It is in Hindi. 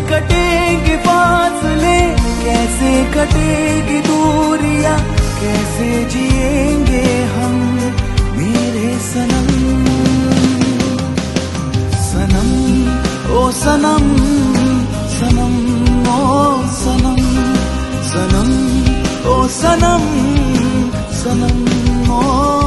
कटेंगे फासले, कैसे कटेगी दूरिया, कैसे जिएँगे हम मेरे सनम? सनम, ओ सनम सनम, ओ सनम सनम, ओ सनम सनम, ओ